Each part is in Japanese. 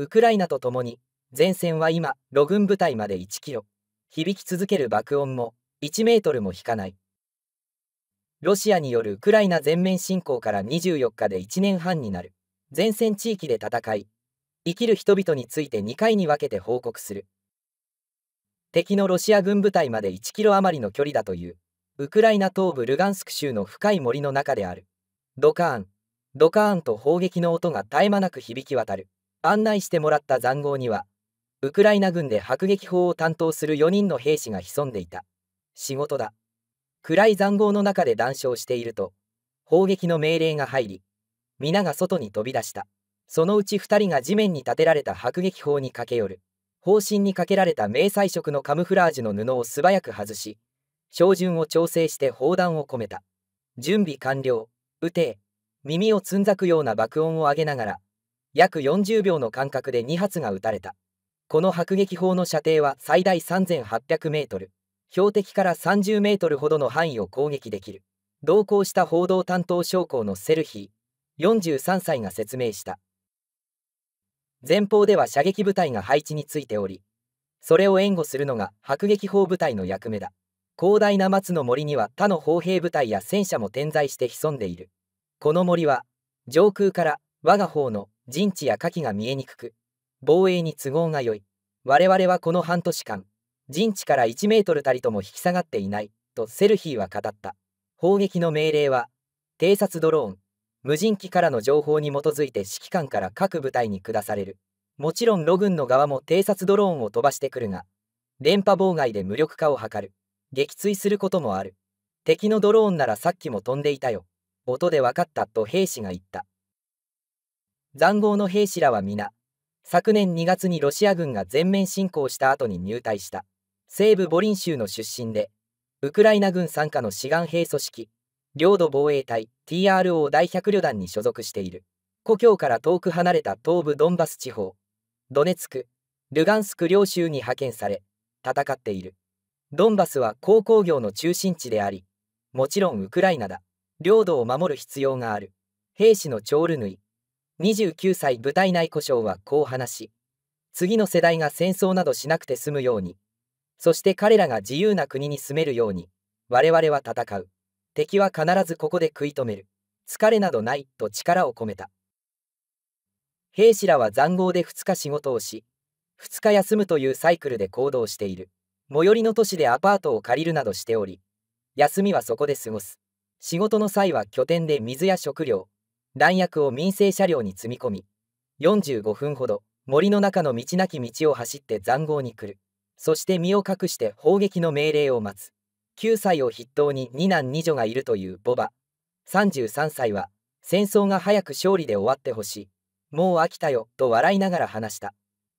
ウクライナとともに前線は今ロ軍部隊まで1キロ。響き続ける爆音も1メートルも引かない。ロシアによるウクライナ全面侵攻から24日で1年半になる。前線地域で戦い生きる人々について2回に分けて報告する。敵のロシア軍部隊まで1キロ余りの距離だというウクライナ東部ルガンスク州の深い森の中である。ドカーン。ドカーンと砲撃の音が絶え間なく響き渡る。案内してもらった塹壕にはウクライナ軍で迫撃砲を担当する4人の兵士が潜んでいた。仕事だ。暗い塹壕の中で談笑していると砲撃の命令が入り皆が外に飛び出した。そのうち2人が地面に立てられた迫撃砲に駆け寄る。方針にかけられた迷彩色のカムフラージュの布を素早く外し照準を調整して砲弾を込めた。準備完了。撃て。耳をつんざくような爆音を上げながら約40秒の間隔で2発が撃たれた。この迫撃砲の射程は最大3800メートル。標的から30メートルほどの範囲を攻撃できる。同行した報道担当将校のセルヒー43歳が説明した。前方では射撃部隊が配置についておりそれを援護するのが迫撃砲部隊の役目だ。広大な松の森には他の砲兵部隊や戦車も点在して潜んでいる。この森は上空から我が方の陣地や火器が見えにくく防衛に都合が良い。我々はこの半年間陣地から1メートルたりとも引き下がっていないとセルヒーは語った。砲撃の命令は偵察ドローン無人機からの情報に基づいて指揮官から各部隊に下される。もちろんロ軍の側も偵察ドローンを飛ばしてくるが電波妨害で無力化を図る。撃墜することもある。敵のドローンならさっきも飛んでいたよ。音で分かったと兵士が言った。塹壕の兵士らは皆昨年2月にロシア軍が全面侵攻した後に入隊した西部ボリン州の出身で、ウクライナ軍傘下の志願兵組織、領土防衛隊 TRO 第100旅団に所属している。故郷から遠く離れた東部ドンバス地方、ドネツク、ルガンスク両州に派遣され、戦っている。ドンバスは鉱工業の中心地であり、もちろんウクライナだ。領土を守る必要がある。兵士のチョールヌイ、29歳部隊内故障はこう話し、次の世代が戦争などしなくて済むように、そして彼らが自由な国に住めるように、我々は戦う。敵は必ずここで食い止める。疲れなどない、と力を込めた。兵士らは塹壕で2日仕事をし、2日休むというサイクルで行動している。最寄りの都市でアパートを借りるなどしており、休みはそこで過ごす。仕事の際は拠点で水や食料、弾薬を民生車両に積み込み、45分ほど森の中の道なき道を走って塹壕に来る。そして身を隠して砲撃の命令を待つ。9歳を筆頭に2男2女がいるというボバ。33歳は、戦争が早く勝利で終わってほしい。もう飽きたよ、と笑いながら話した。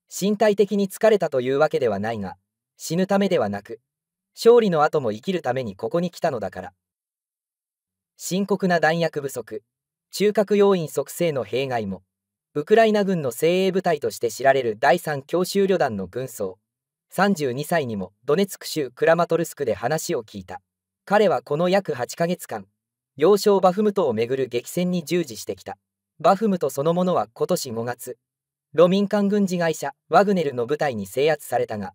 身体的に疲れたというわけではないが、死ぬためではなく、勝利の後も生きるためにここに来たのだから。深刻な弾薬不足、中核要員即成の弊害も、ウクライナ軍の精鋭部隊として知られる第三強襲旅団の軍曹、32歳にもドネツク州クラマトルスクで話を聞いた。彼はこの約8ヶ月間要衝バフムトをめぐる激戦に従事してきた。バフムトそのものは今年5月ロ民間軍事会社ワグネルの部隊に制圧されたが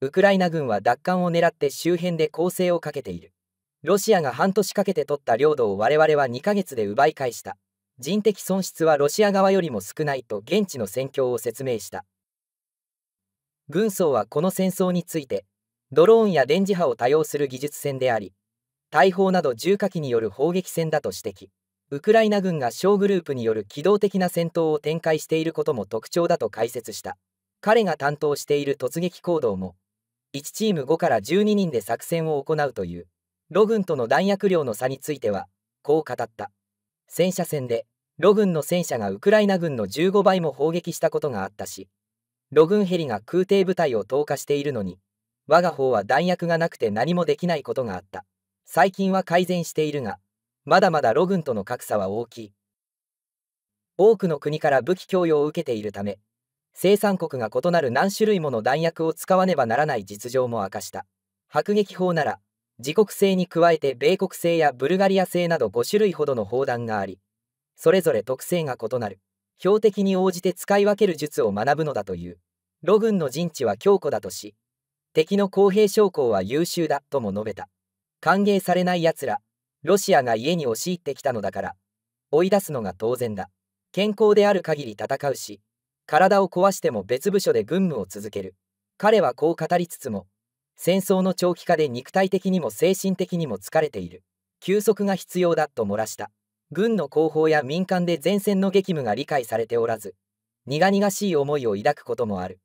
ウクライナ軍は奪還を狙って周辺で攻勢をかけている。ロシアが半年かけて取った領土を我々は2ヶ月で奪い返した。人的損失はロシア側よりも少ないと現地の戦況を説明した。軍曹はこの戦争についてドローンや電磁波を多用する技術戦であり大砲など重火器による砲撃戦だと指摘。ウクライナ軍が小グループによる機動的な戦闘を展開していることも特徴だと解説した。彼が担当している突撃行動も1チーム5から12人で作戦を行うという。ロ軍との弾薬量の差についてはこう語った戦車戦でロ軍の戦車がウクライナ軍の15倍も砲撃したことがあったしロ軍ヘリが空挺部隊を投下しているのに、我が方は弾薬がなくて何もできないことがあった。最近は改善しているが、まだまだロ軍との格差は大きい。多くの国から武器供与を受けているため、生産国が異なる何種類もの弾薬を使わねばならない実情も明かした。迫撃砲なら、自国製に加えて米国製やブルガリア製など5種類ほどの砲弾があり、それぞれ特性が異なる。標的に応じて使い分ける術を学ぶのだという。ロ軍の陣地は強固だとし、敵の公平将校は優秀だとも述べた。歓迎されない奴ら、ロシアが家に押し入ってきたのだから、追い出すのが当然だ。健康である限り戦うし、体を壊しても別部署で軍務を続ける。彼はこう語りつつも、戦争の長期化で肉体的にも精神的にも疲れている。休息が必要だと漏らした。軍の後方や民間で前線の激務が理解されておらず、苦々しい思いを抱くこともある。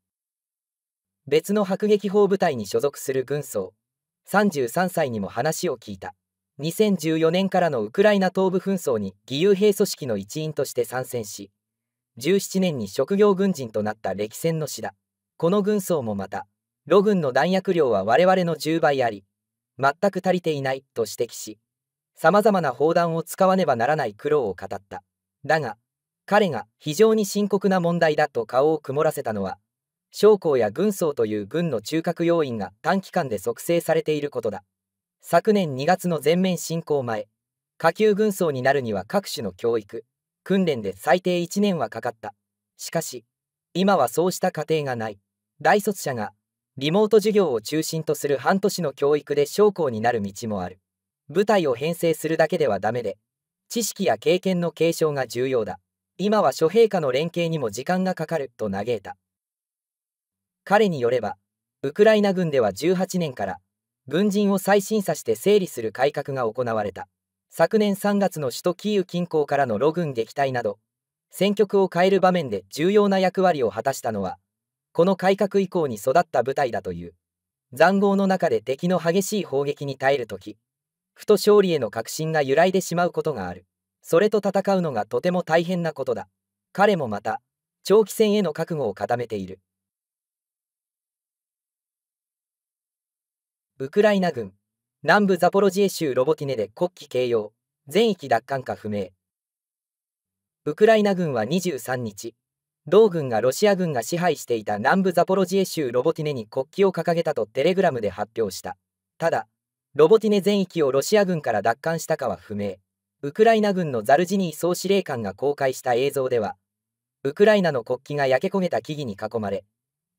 別の迫撃砲部隊に所属する軍曹、33歳にも話を聞いた。2014年からのウクライナ東部紛争に義勇兵組織の一員として参戦し、17年に職業軍人となった歴戦の師だ。この軍曹もまた、ロ軍の弾薬量は我々の10倍あり、全く足りていないと指摘し、様々な砲弾を使わねばならない苦労を語った。だが、彼が非常に深刻な問題だと顔を曇らせたのは、将校や軍曹という軍の中核要員が短期間で促成されていることだ。昨年2月の全面侵攻前、下級軍曹になるには各種の教育、訓練で最低1年はかかった。しかし、今はそうした過程がない。大卒者が、リモート授業を中心とする半年の教育で将校になる道もある。部隊を編成するだけではダメで、知識や経験の継承が重要だ。今は諸陛下の連携にも時間がかかると嘆いた。彼によれば、ウクライナ軍では18年から軍人を再審査して整理する改革が行われた。昨年3月の首都キーウ近郊からのロ軍撃退など、戦局を変える場面で重要な役割を果たしたのは、この改革以降に育った部隊だという。塹壕の中で敵の激しい砲撃に耐えるとき、ふと勝利への確信が揺らいでしまうことがある。それと戦うのがとても大変なことだ。彼もまた、長期戦への覚悟を固めている。ウクライナ軍南部ザポロジエ州ロボティネで国旗掲揚全域奪還か不明ウクライナ軍は23日同軍がロシア軍が支配していた南部ザポロジエ州ロボティネに国旗を掲げたとテレグラムで発表した。ただロボティネ全域をロシア軍から奪還したかは不明。ウクライナ軍のザルジニー総司令官が公開した映像ではウクライナの国旗が焼け焦げた木々に囲まれ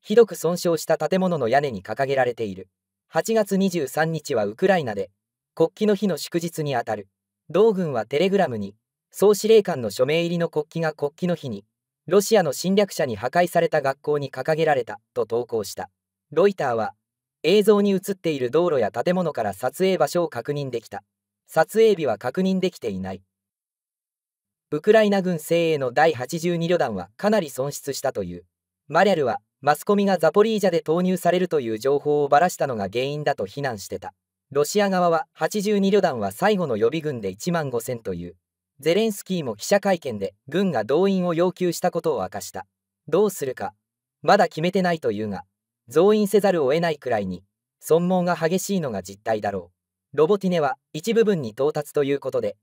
ひどく損傷した建物の屋根に掲げられている。8月23日はウクライナで国旗の日の祝日にあたる。同軍はテレグラムに総司令官の署名入りの国旗が国旗の日にロシアの侵略者に破壊された学校に掲げられたと投稿したロイターは映像に映っている道路や建物から撮影場所を確認できた撮影日は確認できていないウクライナ軍精鋭の第82旅団はかなり損失したというマリャルはマスコミがザポリージャで投入されるという情報をばらしたのが原因だと非難してた。ロシア側は82旅団は最後の予備軍で1万5000という。ゼレンスキーも記者会見で軍が動員を要求したことを明かした。どうするか、まだ決めてないというが、増員せざるを得ないくらいに、損耗が激しいのが実態だろう。ロボティネは一部分に到達ということで、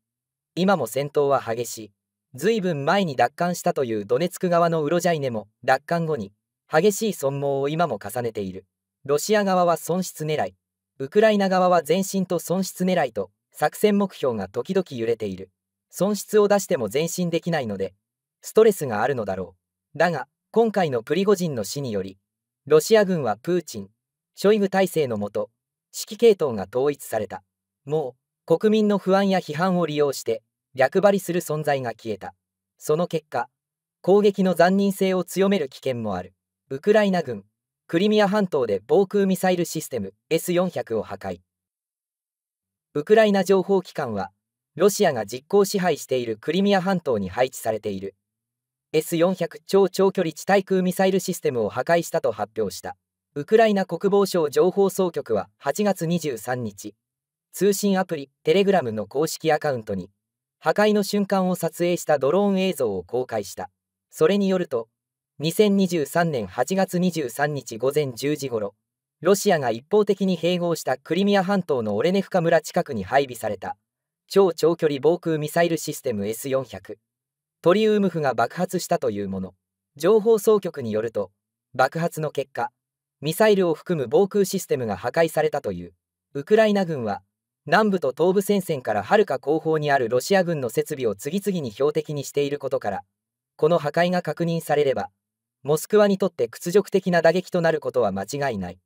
今も戦闘は激しい。随分前に奪還したというドネツク側のウロジャイネも奪還後に激しい損耗を今も重ねている。ロシア側は損失狙い、ウクライナ側は前進と損失狙いと作戦目標が時々揺れている。損失を出しても前進できないので、ストレスがあるのだろう。だが、今回のプリゴジンの死により、ロシア軍はプーチン、ショイグ体制のもと、指揮系統が統一された。もう、国民の不安や批判を利用して、逆張りする存在が消えた。その結果、攻撃の残忍性を強める危険もある。ウクライナ軍クリミア半島で防空ミサイルシステム S400 を破壊ウクライナ情報機関はロシアが実効支配しているクリミア半島に配置されている。S400 超長距離地対空ミサイルシステムを破壊したと発表した。ウクライナ国防省情報総局は8月23日通信アプリテレグラムの公式アカウントに破壊の瞬間を撮影したドローン映像を公開した。それによると2023年8月23日午前10時ごろ、ロシアが一方的に併合したクリミア半島のオレネフカ村近くに配備された。超長距離防空ミサイルシステム S400 トリウムフが爆発したというもの。情報総局によると、爆発の結果、ミサイルを含む防空システムが破壊されたという。ウクライナ軍は、南部と東部戦線からはるか後方にあるロシア軍の設備を次々に標的にしていることから、この破壊が確認されれば、モスクワにとって屈辱的な打撃となることは間違いない。